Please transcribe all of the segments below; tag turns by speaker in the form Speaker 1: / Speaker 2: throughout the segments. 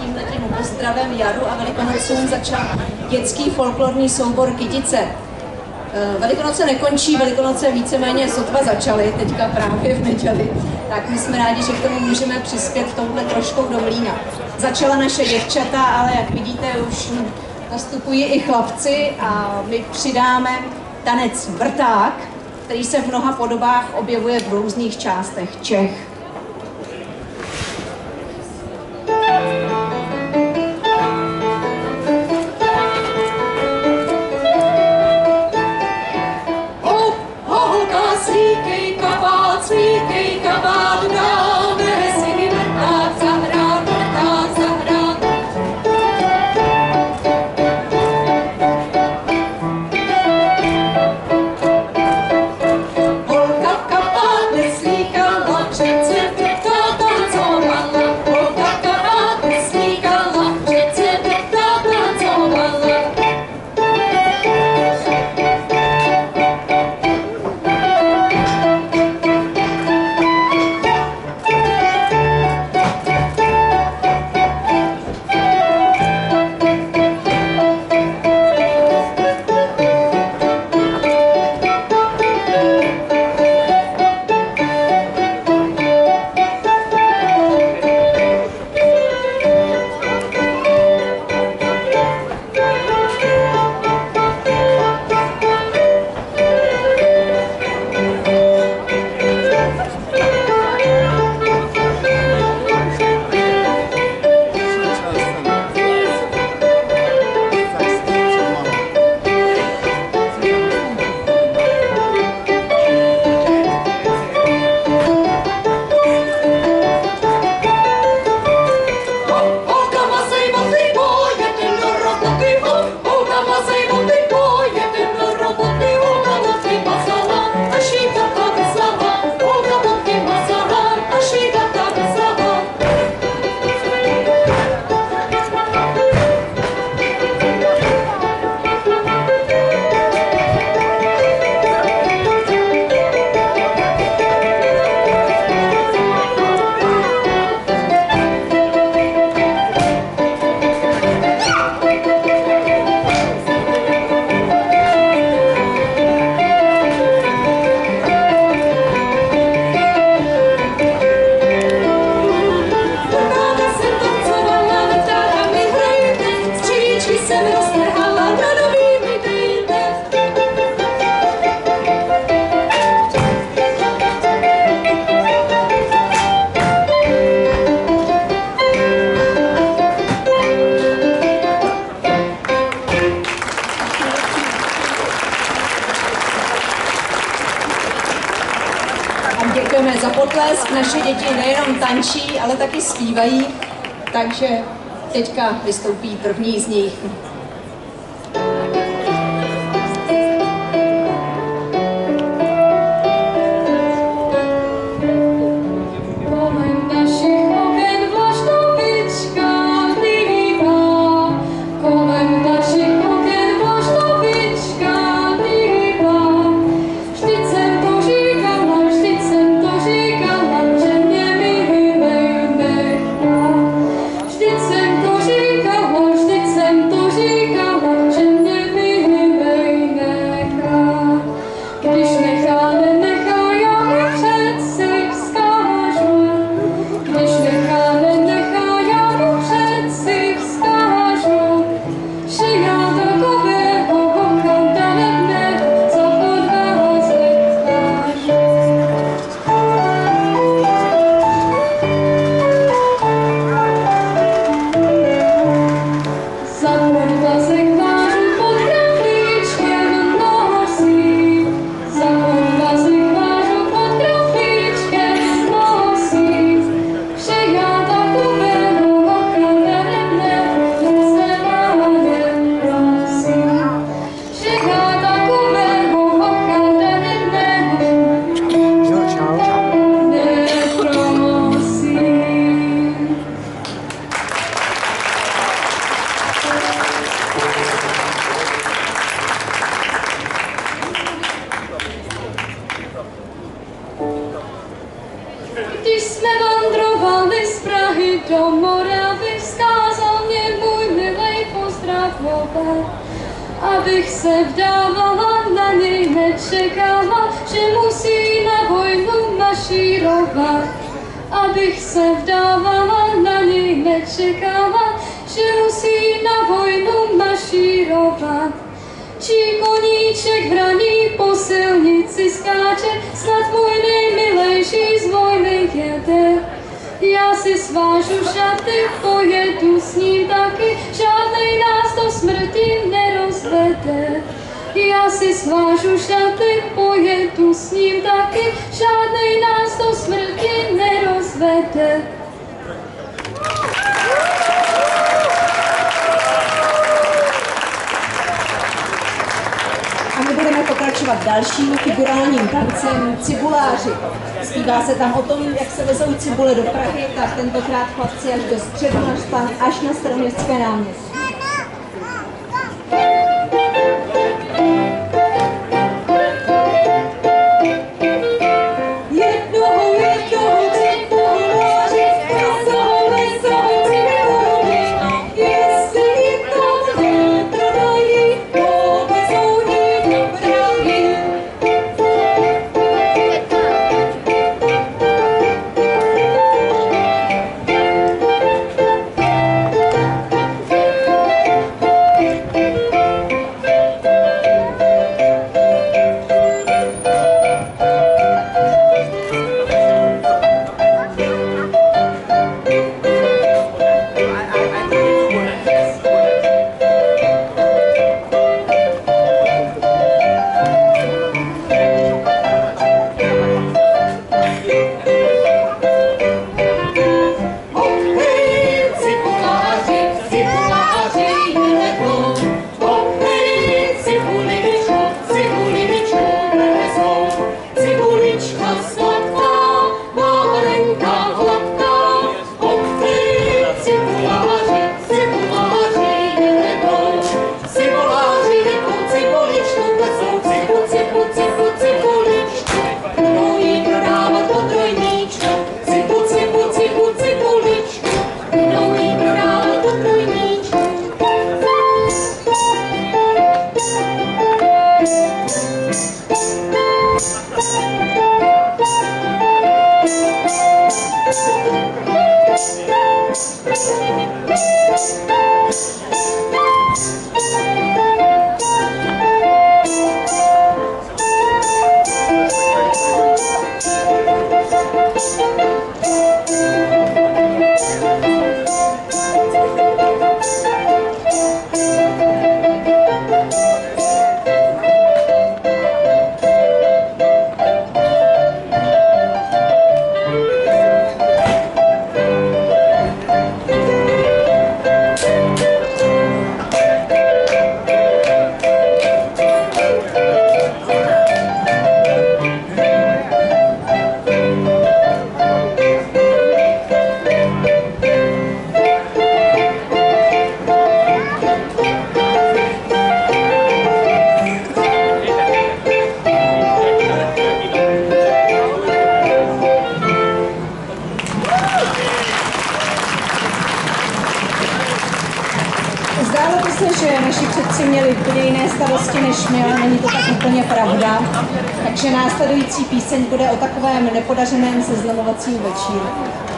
Speaker 1: tím pozdravem Jaru a Velikonocům začal dětský folklorní soubor Kytice. Eh, Velikonoce nekončí, Velikonoce víceméně sotva začaly, teďka právě v neděli. Tak my jsme rádi, že k tomu můžeme přispět touhle troškou do mlína. Začala naše děvčata, ale jak vidíte, už nastupují i chlapci a my přidáme tanec vrták, který se v mnoha podobách objevuje v různých částech Čech. Ale taky zpívají, takže teďka vystoupí první z nich. Abych se vdávala, na něj nečekala, že musí na vojnu mašírovat. Čí koníček hraný po silnici skáče, snad můj nejmilejší z vojny jede. Já si svážu šaty, pojedu s ním taky, žádnej nás do smrti nerozvede. Já si svážu šaty, pojedu s ním taky, žádnej nás do smrti nerozvede.
Speaker 2: A my budeme pokračovat dalším figurálním tancem Cibuláři. Zpívá se tam o tom, jak se vezou cibule do Prahy, tak tentokrát chlapci až do středu až na staroměstské náměstí. Nepodařeném seznamovacím večíru.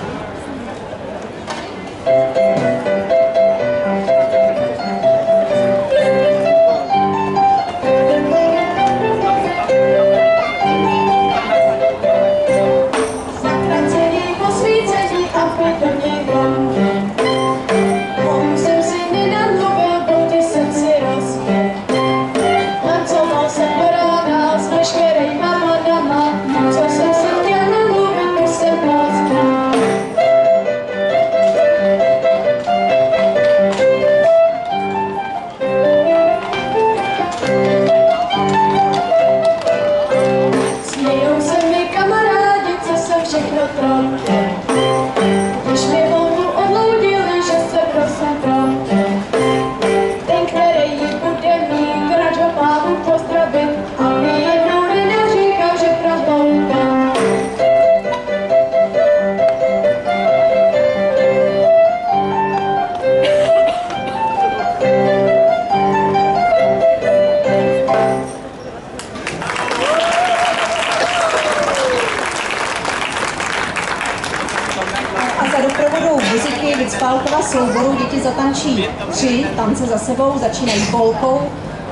Speaker 2: Sebou, začínají polkou,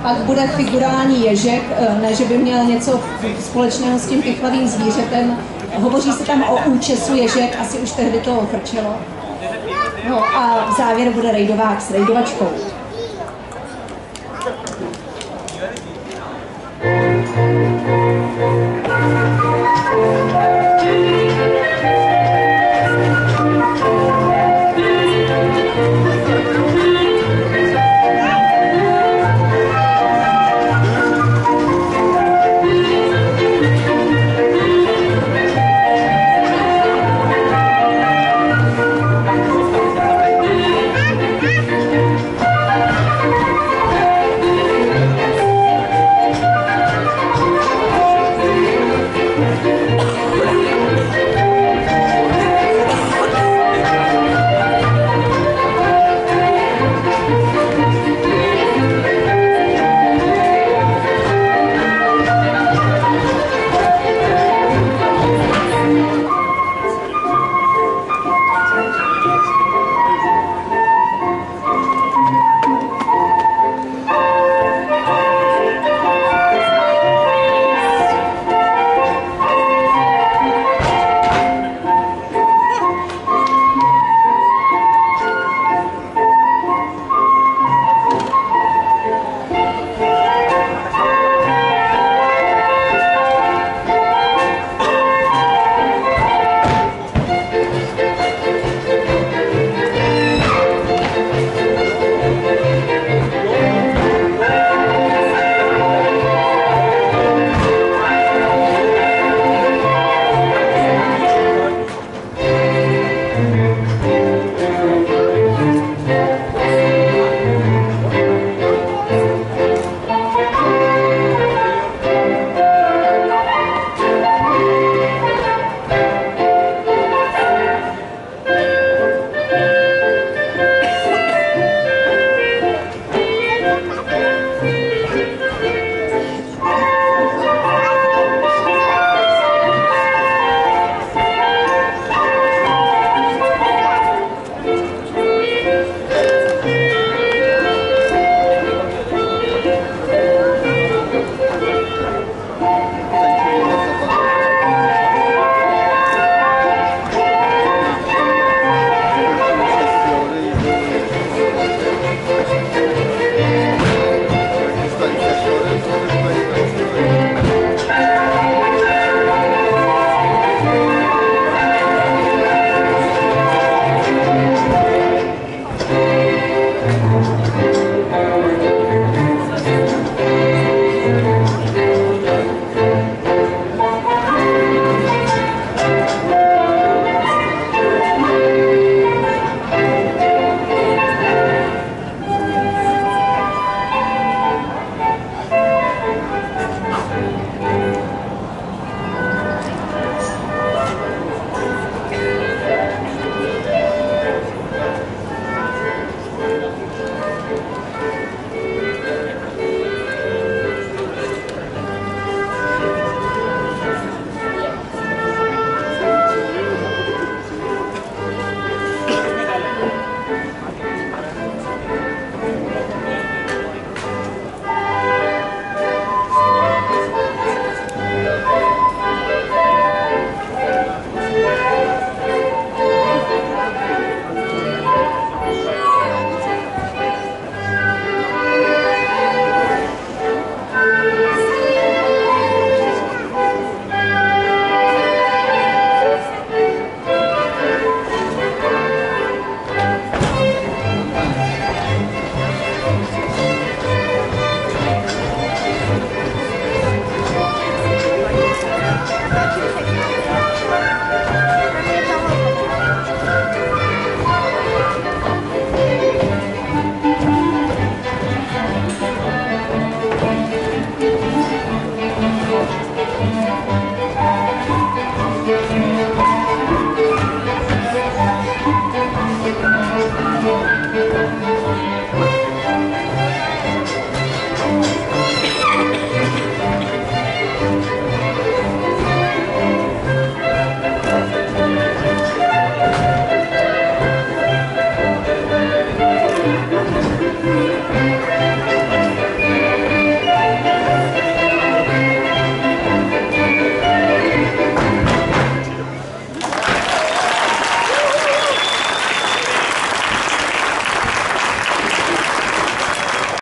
Speaker 2: pak bude figurální ježek, eh, ne, že by měl něco společného s tím pichlavým zvířetem. Hovoří se tam o účesu ježek, asi už tehdy to frčelo. No a v závěr bude rejdovák s rejdovačkou.